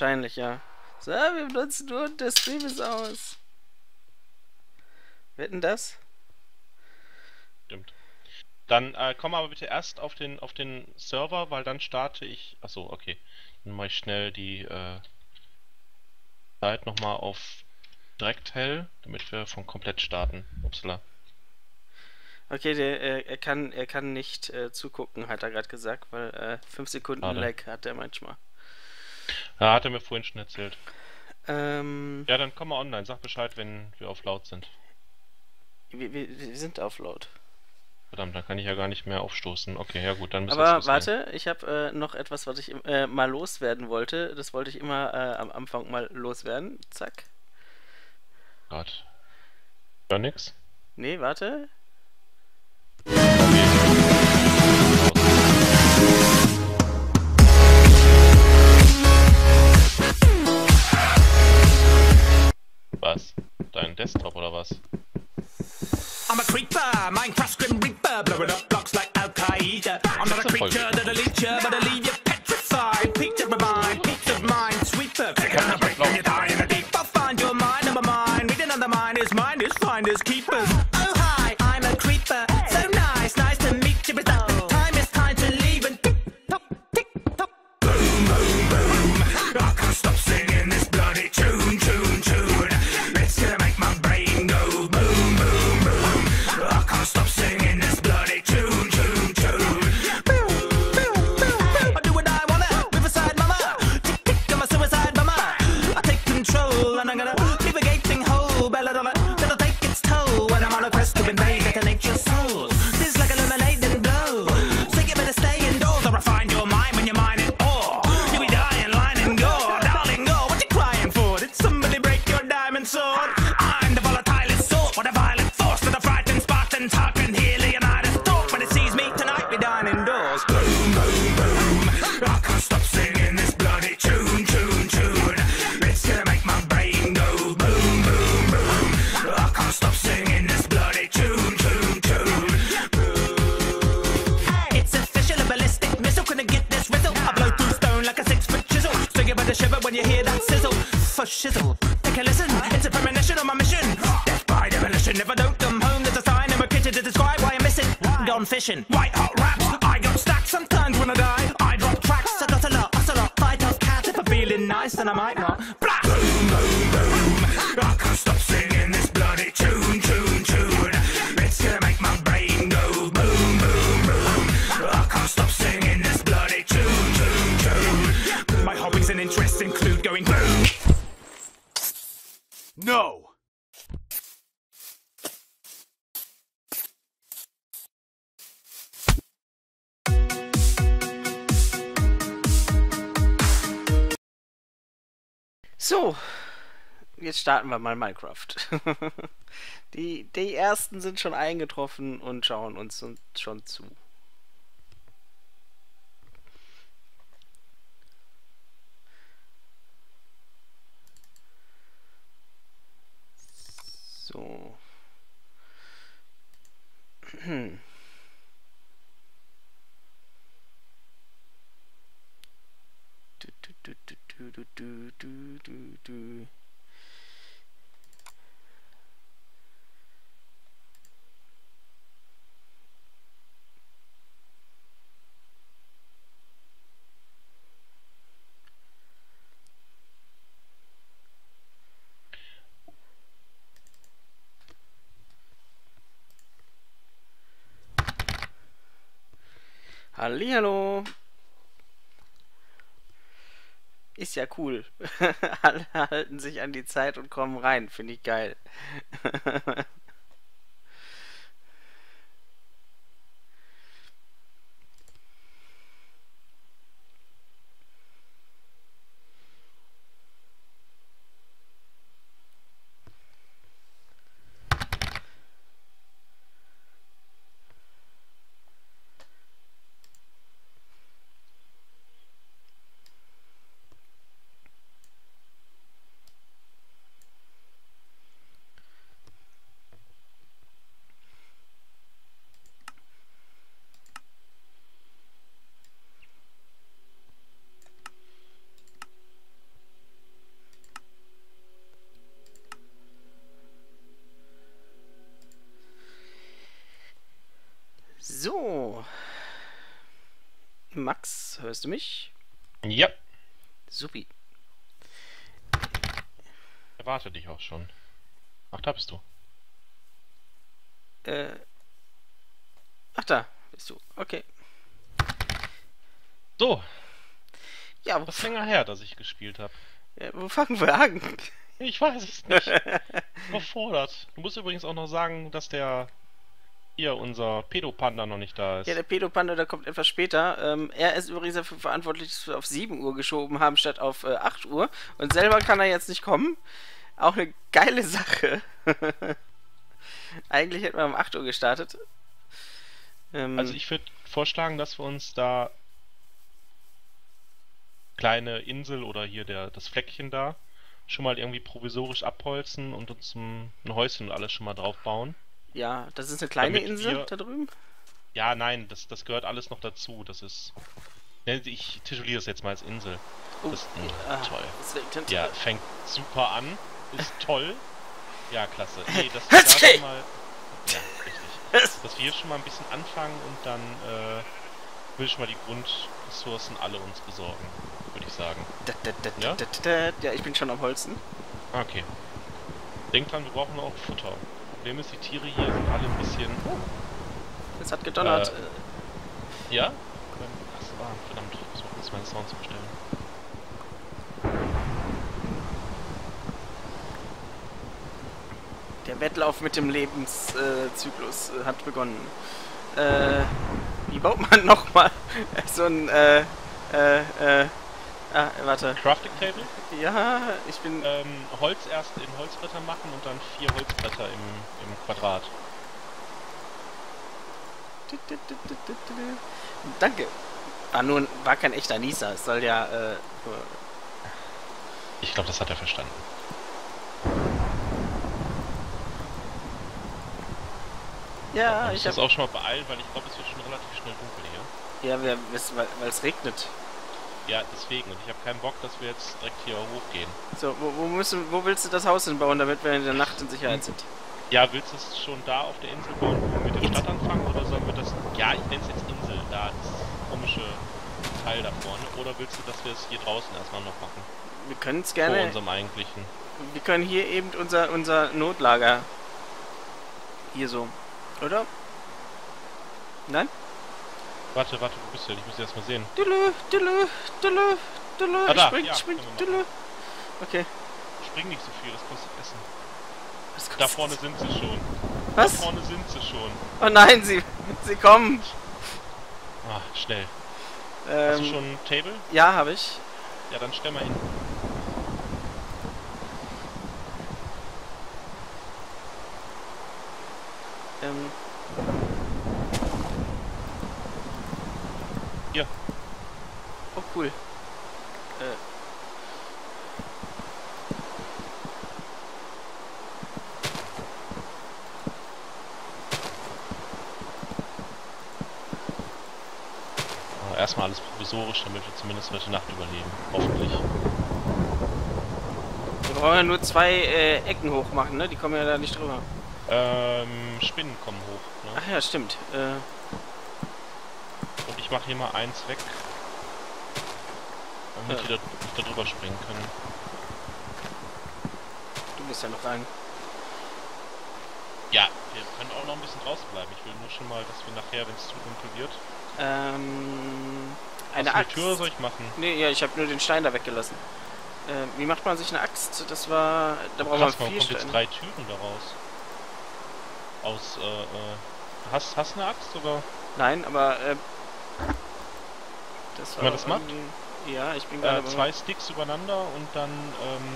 Wahrscheinlich, ja. So, wir benutzen nur und der Stream ist aus. Wetten das? Stimmt. Dann äh, komm aber bitte erst auf den auf den Server, weil dann starte ich. Achso, okay. Dann mache ich schnell die äh, Zeit nochmal auf direkt hell, damit wir von komplett starten. Upsala. Okay, der, äh, er kann er kann nicht äh, zugucken, hat er gerade gesagt, weil 5 äh, Sekunden. Lag hat er manchmal. Ja, hat er mir vorhin schon erzählt. Ähm, Ja, dann komm mal online, sag Bescheid, wenn wir auf laut sind. wir, wir, wir sind auf laut. Verdammt, dann kann ich ja gar nicht mehr aufstoßen. Okay, ja gut, dann müssen wir Aber losgehen. warte, ich habe äh, noch etwas, was ich äh, mal loswerden wollte. Das wollte ich immer äh, am Anfang mal loswerden. Zack. Gott. Hör nix? Nee, warte. Desktop oder was? I'm a creeper, Minecraft Grim Reaper, blowing up blocks like Al Qaeda. I'm not a a creature that'll eat you, but I'll shizzle, take a listen. It's a premonition on my mission. Death by demolition. If I don't come home, there's a sign in my kitchen to describe why I'm missing. Gone fishing. White hot raps. I got stacks sometimes when I die. I drop tracks. I got a lot, a lot. Fight off cat if I'm feeling nice, then I might not. So, jetzt starten wir mal Minecraft. die, die ersten sind schon eingetroffen und schauen uns schon zu. So. Du, du, du, Do do do do do do. Hallihallo! Ist ja cool. Alle halten sich an die Zeit und kommen rein. Finde ich geil. Max, hörst du mich? Ja, Supi. erwarte dich auch schon. Ach, da bist du. Äh. Ach, da bist du. Okay. So, Ja, wo, das ist länger her, dass ich gespielt habe. äh, wo fangen wir an? Ich weiß es nicht. Überfordert. Du musst übrigens auch noch sagen, dass der hier unser Pedopanda noch nicht da ist. Ja, der Pedopanda, der kommt etwas später. Ähm, er ist übrigens dafür verantwortlich, dass wir auf 7 Uhr geschoben haben, statt auf äh, 8 Uhr. Und selber kann er jetzt nicht kommen. Auch eine geile Sache. Eigentlich hätten wir um 8 Uhr gestartet. Ähm, Also ich würde vorschlagen, dass wir uns da kleine Insel oder hier der, das Fleckchen da schon mal irgendwie provisorisch abholzen und uns ein, ein Häuschen und alles schon mal drauf bauen. Ja, das ist eine kleine damit Insel wir- da drüben. Ja, nein, das, das gehört alles noch dazu. Das ist. Ne, Ich tituliere es jetzt mal als Insel. Oh, Das, mh, ah, toll. das. Ja, fängt super an. Ist toll. Ja, klasse. Nee, dass wir da schon mal. Ja, richtig. Dass wir hier schon mal ein bisschen anfangen und dann äh, will ich mal die Grundressourcen alle uns besorgen, würde ich sagen. Ja? Ja, ich bin schon am Holzen. Okay. Denkt dran, wir brauchen auch Futter. Problem ist, die Tiere hier sind alle ein bisschen. Es hat gedonnert. Äh, Ja? Ach, ah, verdammt, ich muss mal kurz meine Sounds umstellen. Der Wettlauf mit dem Lebenszyklus äh, hat begonnen. Äh, wie baut man nochmal so ein, äh, äh, äh, ah, warte. Crafting Table? Ja, ich bin, Ähm, Holz erst in Holzbretter machen und dann vier Holzbretter im, im Quadrat. danke. War nur, war kein echter Nieser, es soll ja, äh, Ich glaube, das hat er verstanden. ja, ich ich muss hab, auch schon mal beeilen, weil ich glaube, es wird schon relativ schnell dunkel hier. ja, wir weil es regnet. Ja, deswegen. Und ich habe keinen Bock, dass wir jetzt direkt hier hochgehen. So, wo, wo müssen, wo willst du das Haus hinbauen, damit wir in der Nacht in Sicherheit sind? Ja, willst du es schon da auf der Insel bauen, wo wir mit der Stadt anfangen? Oder sollen wir das... Ja, ich nenne es jetzt Insel, da, das komische Teil da vorne. Oder willst du, dass wir es hier draußen erstmal noch machen? Wir können es Vor gerne, unserem eigentlichen. wir können hier eben unser, unser Notlager hier so, oder? Nein? Warte, warte, wo bist du denn? Ich muss erst mal sehen. Dülü, dülü, dülü, dülü. Ah, da, spring, ja, spring, dülü. Okay. Spring nicht so viel, das kostet Essen. Was Da kostet- vorne sind sie schon. Was? Da vorne sind sie schon. Oh nein, sie, sie kommen. Ah, schnell. Hast du Ähm, schon ein Table? ja, habe ich. Ja, dann stell mal hin. Ähm, Hier. Oh cool. Äh. Erstmal alles provisorisch, damit wir zumindest heute Nacht überleben. Hoffentlich. Wir brauchen ja nur zwei äh, Ecken hoch machen, ne? Die kommen ja da nicht drüber. Ähm, Spinnen kommen hoch. Ne? Ach ja, stimmt. Äh, Und ich mache hier mal eins weg. Damit die da, nicht da drüber springen können. du musst ja noch rein. Ja, wir können auch noch ein bisschen draußen bleiben. Ich will nur schon mal, dass wir nachher, wenn es zu dunkel wird. Ähm, eine du eine Axt. Tür soll ich machen? Nee, ja, ich habe nur den Stein da weggelassen. Äh, wie macht man sich eine Axt? Das war. Da braucht man vier kommt jetzt Steine. drei Türen daraus. Aus, äh, äh. Hast, hast du eine Axt oder? Nein, aber. Äh, das Wie man das macht? Ja, ich bin gerade. Äh, zwei Sticks übereinander und dann ähm,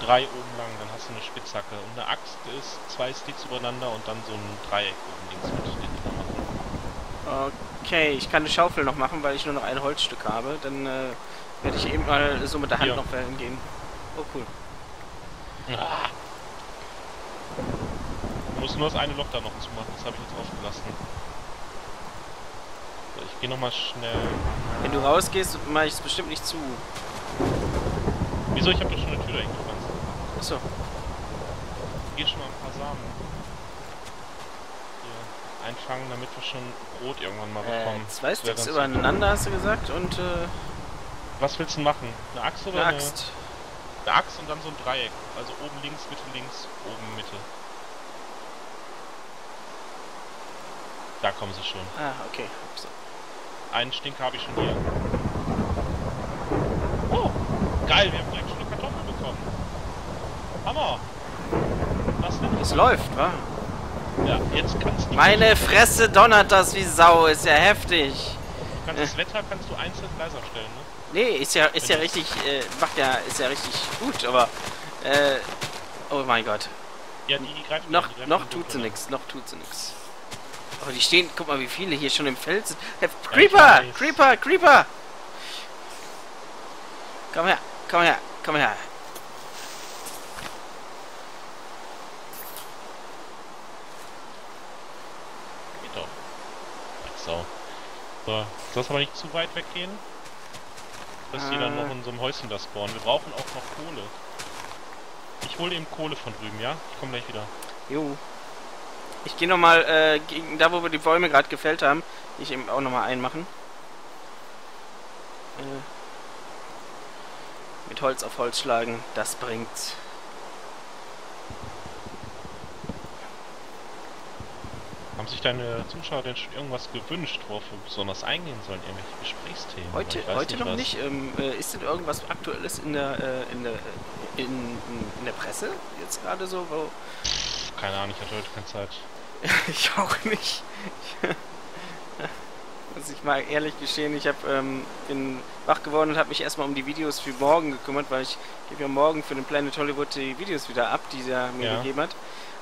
drei oben lang, dann hast du eine Spitzhacke. Und eine Axt ist zwei Sticks übereinander und dann so ein Dreieck oben links mit den machen. Okay, ich kann eine Schaufel noch machen, weil ich nur noch ein Holzstück habe. Dann äh, werde ich eben mal so mit der Hand Ja. noch hingehen. Oh cool. Ah. Du musst nur das eine Loch da noch zumachen, das habe ich jetzt aufgelassen. So, ich gehe nochmal schnell. Wenn du rausgehst, mache ich es bestimmt nicht zu. Wieso? Ich habe doch schon eine Tür dahin gepflanzt. Achso. Hier schon mal ein paar Samen. Hier. einfangen, damit wir schon Brot irgendwann mal Äh, bekommen. zwei Das wär Sticks übereinander, hast du gesagt, und äh. Was willst du machen? Eine Axt oder eine Axt. Eine, eine Axt und dann so ein Dreieck. Also oben links, Mitte links, oben Mitte. Da kommen sie schon. Ah, okay. So. Einen Stinker habe ich schon hier. Oh, geil, wir haben direkt schon eine Kartoffel bekommen. Hammer. Was denn? Es läuft, wa? Ja, jetzt kannst du... Meine Fresse donnert das wie Sau, ist ja heftig. Du kannst das Wetter kannst du einzeln leiser stellen, ne? Nee, ist ja, ist ja richtig, äh, macht ja, ist ja richtig gut, aber, äh, oh mein Gott. Ja, die, die greifen Noch, die greifen noch tut sie nix, noch tut sie nix. Oh, die stehen, guck mal, wie viele hier schon im Feld sind. Creeper. Creeper, Creeper! Komm her, komm her, komm her. Geht doch. Ach so. So, es aber nicht zu weit weggehen? Dass die dann noch in so einem Häuschen da spawnen. Wir brauchen auch noch Kohle. Ich hole eben Kohle von drüben, ja? Ich komme gleich wieder. Jo. Ich gehe nochmal, äh, gegen da, wo wir die Bäume gerade gefällt haben, ich eben auch nochmal einmachen. Äh, mit Holz auf Holz schlagen, das bringt's. Haben sich deine Zuschauer denn schon irgendwas gewünscht, worauf wir besonders eingehen sollen? Irgendwelche Gesprächsthemen? Heute, heute noch was. nicht. Ähm, äh, ist denn irgendwas Aktuelles in der, äh, in der, in, in, in der Presse jetzt gerade so? Wo Keine Ahnung, ich hatte heute keine Zeit. ich auch nicht. Muss ich mal ehrlich gestehen, ich hab, ähm, bin wach geworden und habe mich erstmal um die Videos für morgen gekümmert, weil ich gebe ja morgen für den Planet Hollywood die Videos wieder ab, die er mir Ja. gegeben hat.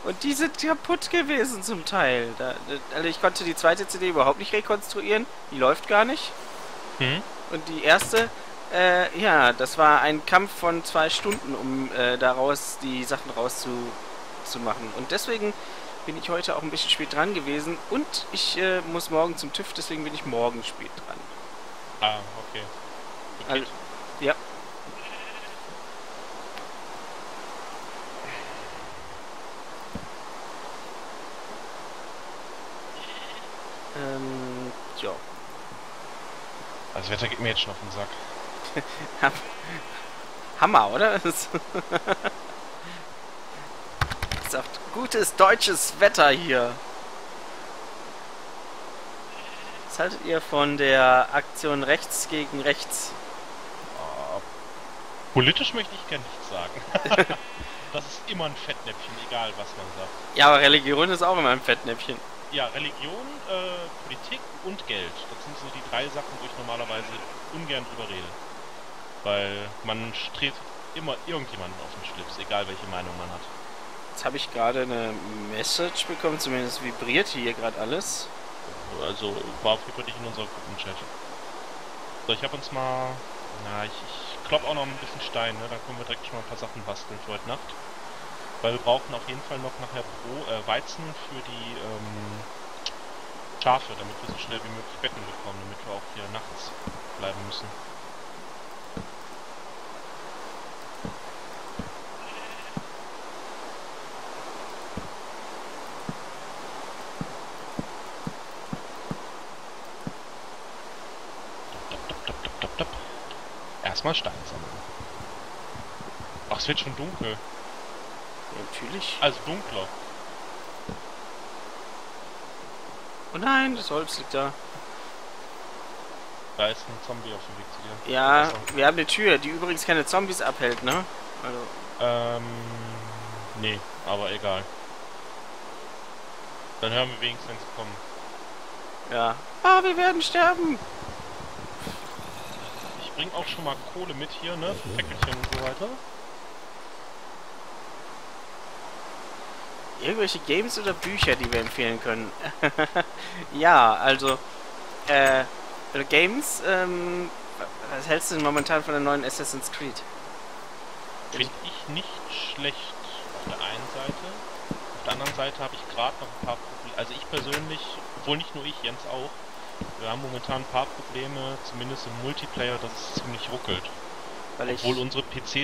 Und die sind kaputt gewesen zum Teil. Da, also ich konnte die zweite CD überhaupt nicht rekonstruieren. Die läuft gar nicht. Hm? Und die erste, äh, ja, das war ein Kampf von zwei Stunden, um äh, daraus die Sachen rauszumachen. Zu machen. und deswegen bin ich heute auch ein bisschen spät dran gewesen. Und ich äh, muss morgen zum TÜV, deswegen bin ich morgen spät dran. Ah, okay. Also, ja. Ähm, ja. Also das Wetter geht mir jetzt schon auf den Sack. Hammer, oder? Auch gutes deutsches Wetter hier. Was haltet ihr von der Aktion rechts gegen rechts? Ah, politisch möchte ich gar nichts sagen. das ist immer ein Fettnäpfchen, egal was man sagt. Ja, aber Religion ist auch immer ein Fettnäpfchen. Ja, Religion, äh, Politik und Geld. Das sind so die drei Sachen, wo ich normalerweise ungern drüber rede. Weil man strebt immer irgendjemanden auf den Schlips, egal welche Meinung man hat. Jetzt habe ich gerade eine Message bekommen, zumindest vibriert hier gerade alles. Also war auf jeden Fall nicht in unserer Gruppenchat. So, ich habe uns mal... Na, ich, ich klopp auch noch ein bisschen Stein, ne? Dann können wir direkt schon mal ein paar Sachen basteln für heute Nacht. Weil wir brauchen auf jeden Fall noch nachher Bro äh, Weizen für die ähm, Schafe, damit wir so schnell wie möglich Betten bekommen, damit wir auch hier nachts bleiben müssen. Erstmal Stein sammeln. Ach, es wird schon dunkel. Natürlich. Also dunkler. Oh nein, das Holz liegt da. Da ist ein Zombie auf dem Weg zu dir. Ja, wir haben eine Tür, die übrigens keine Zombies abhält, ne? Also, Ähm, nee, aber egal. Dann hören wir wenigstens kommen. ja. Ah, wir werden sterben. Ich bring auch schon mal Kohle mit hier, ne? Für und so weiter. Irgendwelche Games oder Bücher, die wir empfehlen können? ja, also, äh, also Games, ähm, was hältst du denn momentan von der neuen Assassin's Creed? Finde ich nicht schlecht auf der einen Seite. Auf der anderen Seite habe ich gerade noch ein paar Probleme. Also ich persönlich, obwohl nicht nur ich, Jens auch, wir haben momentan ein paar Probleme, zumindest im Multiplayer, dass es ziemlich ruckelt. Weil ich, Obwohl unsere PC